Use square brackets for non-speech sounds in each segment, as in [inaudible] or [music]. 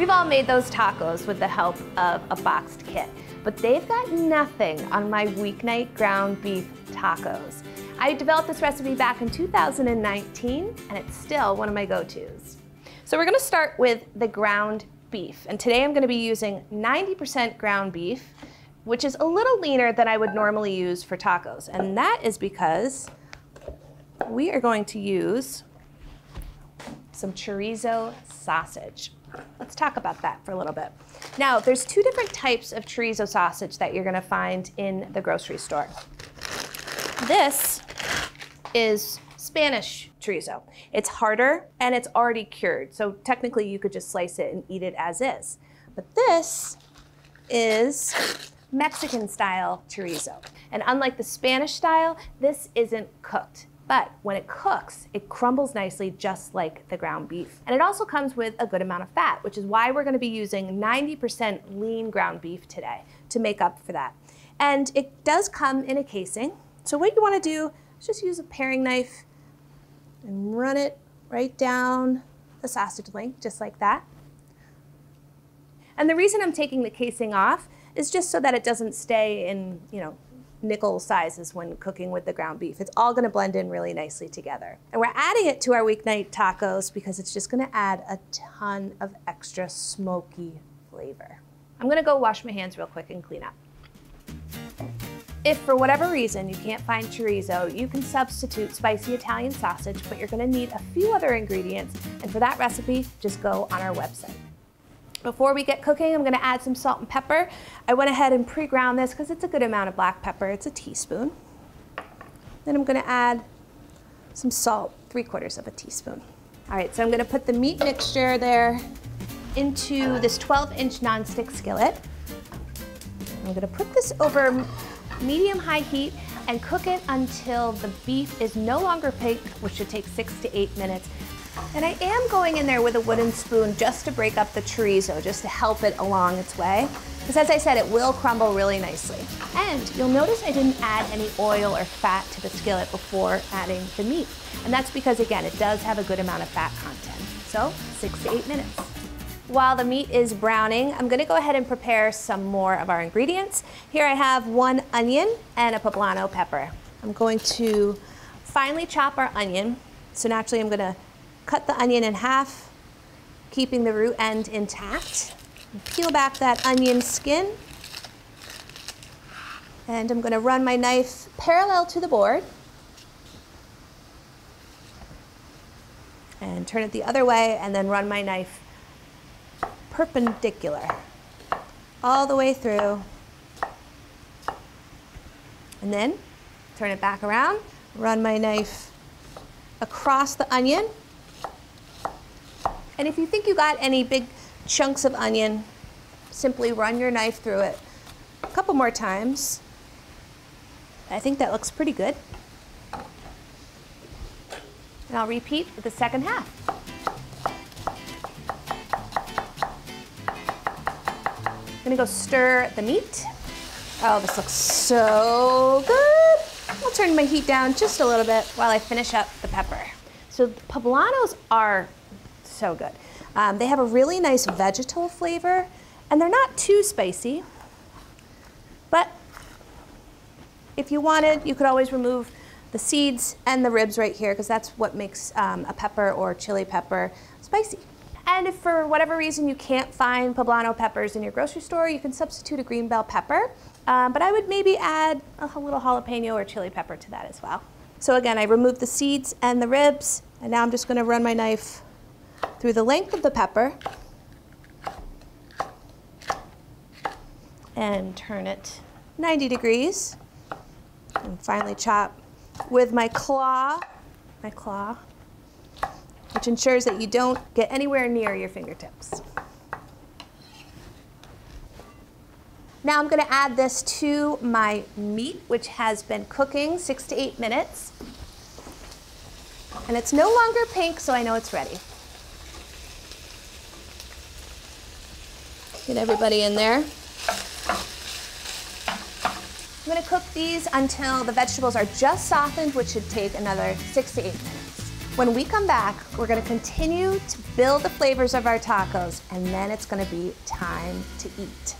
We've all made those tacos with the help of a boxed kit, but they've got nothing on my weeknight ground beef tacos. I developed this recipe back in 2019, and it's still one of my go-tos. So we're gonna start with the ground beef, and today I'm gonna be using 90% ground beef, which is a little leaner than I would normally use for tacos, and that is because we are going to use some chorizo sausage. Let's talk about that for a little bit. Now, there's two different types of chorizo sausage that you're gonna find in the grocery store. This is Spanish chorizo. It's harder and it's already cured. So technically you could just slice it and eat it as is. But this is Mexican style chorizo. And unlike the Spanish style, this isn't cooked. But when it cooks, it crumbles nicely just like the ground beef. And it also comes with a good amount of fat, which is why we're gonna be using 90% lean ground beef today to make up for that. And it does come in a casing. So what you wanna do is just use a paring knife and run it right down the sausage link, just like that. And the reason I'm taking the casing off is just so that it doesn't stay in, you know, nickel sizes when cooking with the ground beef. It's all gonna blend in really nicely together. And we're adding it to our weeknight tacos because it's just gonna add a ton of extra smoky flavor. I'm gonna go wash my hands real quick and clean up. If for whatever reason you can't find chorizo, you can substitute spicy Italian sausage, but you're gonna need a few other ingredients. And for that recipe, just go on our website. Before we get cooking, I'm gonna add some salt and pepper. I went ahead and pre-ground this because it's a good amount of black pepper. It's a teaspoon. Then I'm gonna add some salt, three quarters of a teaspoon. All right, so I'm gonna put the meat mixture there into this 12 inch nonstick skillet. I'm gonna put this over medium high heat and cook it until the beef is no longer pink, which should take six to eight minutes. And I am going in there with a wooden spoon just to break up the chorizo, just to help it along its way. Because as I said, it will crumble really nicely. And you'll notice I didn't add any oil or fat to the skillet before adding the meat. And that's because, again, it does have a good amount of fat content. So six to eight minutes. While the meat is browning, I'm gonna go ahead and prepare some more of our ingredients. Here I have one onion and a poblano pepper. I'm going to finely chop our onion. So naturally I'm gonna cut the onion in half, keeping the root end intact. Peel back that onion skin. And I'm gonna run my knife parallel to the board. And turn it the other way and then run my knife perpendicular all the way through. And then turn it back around, run my knife across the onion and if you think you got any big chunks of onion, simply run your knife through it a couple more times. I think that looks pretty good. And I'll repeat the second half. I'm gonna go stir the meat. Oh, this looks so good. I'll turn my heat down just a little bit while I finish up the pepper. So the poblanos are so good. Um, they have a really nice vegetal flavor, and they're not too spicy. But if you wanted, you could always remove the seeds and the ribs right here, because that's what makes um, a pepper or chili pepper spicy. And if for whatever reason you can't find poblano peppers in your grocery store, you can substitute a green bell pepper. Um, but I would maybe add a little jalapeno or chili pepper to that as well. So again, I removed the seeds and the ribs, and now I'm just gonna run my knife through the length of the pepper and turn it 90 degrees and finally chop with my claw, my claw, which ensures that you don't get anywhere near your fingertips. Now I'm going to add this to my meat, which has been cooking six to eight minutes. And it's no longer pink, so I know it's ready. Get everybody in there. I'm gonna cook these until the vegetables are just softened, which should take another six to eight minutes. When we come back, we're gonna continue to build the flavors of our tacos, and then it's gonna be time to eat.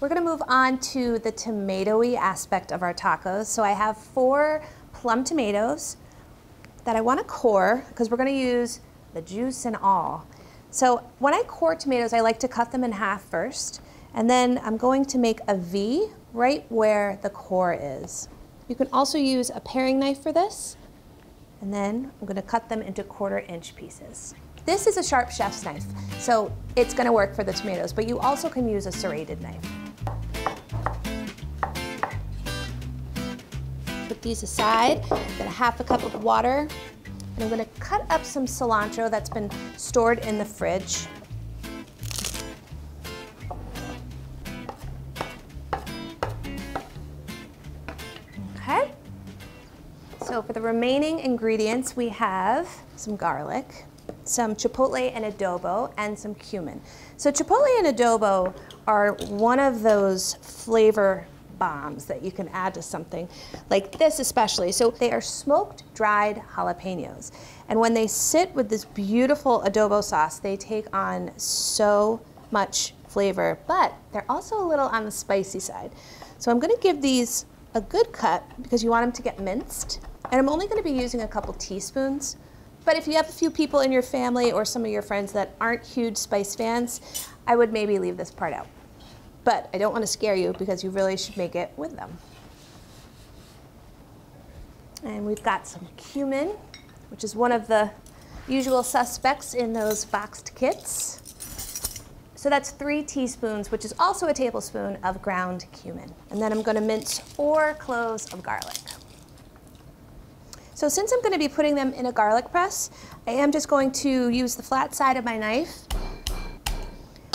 We're gonna move on to the tomatoey aspect of our tacos. So I have four plum tomatoes that I wanna core, because we're gonna use the juice and all. So when I core tomatoes, I like to cut them in half first, and then I'm going to make a V right where the core is. You can also use a paring knife for this, and then I'm gonna cut them into quarter inch pieces. This is a sharp chef's knife, so it's gonna work for the tomatoes, but you also can use a serrated knife. Put these aside, get a half a cup of water, and I'm gonna cut up some cilantro that's been stored in the fridge. Okay. So for the remaining ingredients, we have some garlic, some chipotle and adobo, and some cumin. So chipotle and adobo are one of those flavor bombs that you can add to something like this especially. So they are smoked dried jalapenos. And when they sit with this beautiful adobo sauce, they take on so much flavor, but they're also a little on the spicy side. So I'm gonna give these a good cut because you want them to get minced. And I'm only gonna be using a couple teaspoons. But if you have a few people in your family or some of your friends that aren't huge spice fans, I would maybe leave this part out. But I don't want to scare you because you really should make it with them. And we've got some cumin, which is one of the usual suspects in those boxed kits. So that's three teaspoons, which is also a tablespoon of ground cumin. And then I'm going to mince four cloves of garlic. So since I'm going to be putting them in a garlic press, I am just going to use the flat side of my knife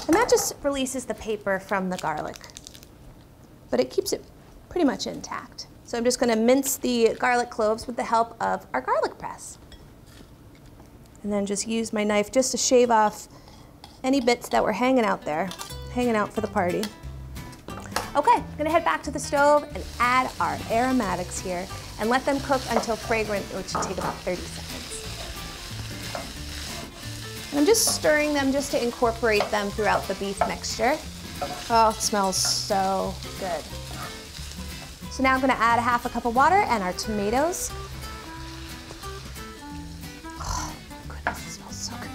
and that just releases the paper from the garlic. But it keeps it pretty much intact. So I'm just gonna mince the garlic cloves with the help of our garlic press. And then just use my knife just to shave off any bits that were hanging out there, hanging out for the party. Okay, I'm gonna head back to the stove and add our aromatics here and let them cook until fragrant, which should take about 30 seconds. I'm just stirring them just to incorporate them throughout the beef mixture. Oh, it smells so good. So now I'm gonna add a half a cup of water and our tomatoes. Oh, goodness, it smells so good.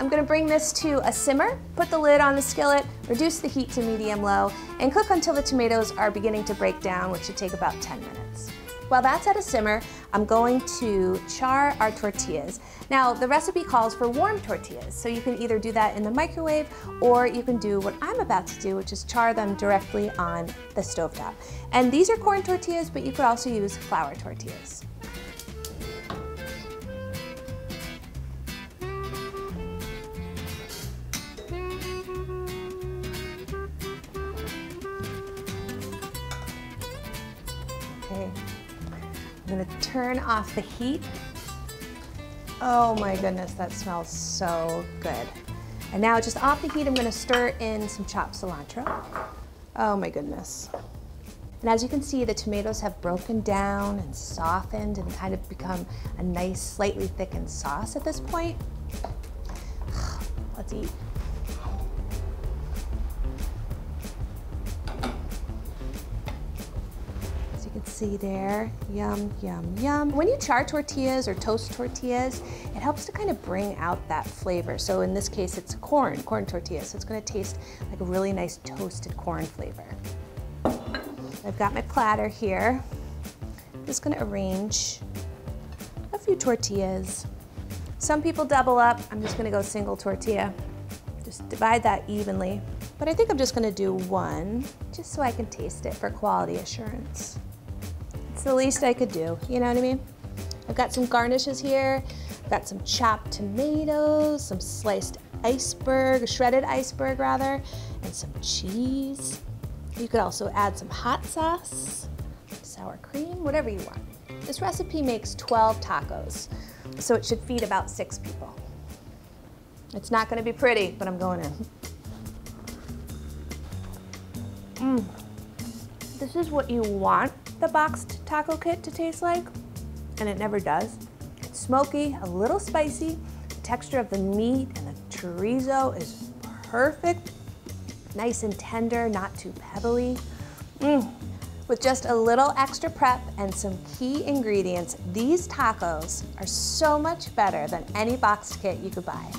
I'm gonna bring this to a simmer, put the lid on the skillet, reduce the heat to medium low, and cook until the tomatoes are beginning to break down, which should take about 10 minutes. While that's at a simmer, I'm going to char our tortillas. Now, the recipe calls for warm tortillas, so you can either do that in the microwave or you can do what I'm about to do, which is char them directly on the stovetop. And these are corn tortillas, but you could also use flour tortillas. Turn off the heat Oh my goodness, that smells so good. And now just off the heat, I'm gonna stir in some chopped cilantro. Oh my goodness. And as you can see, the tomatoes have broken down and softened and kind of become a nice, slightly thickened sauce at this point. [sighs] Let's eat. See there. Yum, yum, yum. When you char tortillas or toast tortillas, it helps to kind of bring out that flavor. So in this case, it's corn, corn tortilla. So it's gonna taste like a really nice toasted corn flavor. I've got my platter here. I'm just gonna arrange a few tortillas. Some people double up. I'm just gonna go single tortilla. Just divide that evenly. But I think I'm just gonna do one, just so I can taste it for quality assurance. It's the least I could do, you know what I mean? I've got some garnishes here. I've got some chopped tomatoes, some sliced iceberg, shredded iceberg rather, and some cheese. You could also add some hot sauce, sour cream, whatever you want. This recipe makes 12 tacos, so it should feed about six people. It's not gonna be pretty, but I'm going in. Mmm. This is what you want the boxed taco kit to taste like, and it never does. It's smoky, a little spicy. The texture of the meat and the chorizo is perfect. Nice and tender, not too pebbly. Mm. With just a little extra prep and some key ingredients, these tacos are so much better than any boxed kit you could buy.